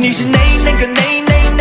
你是内内个内内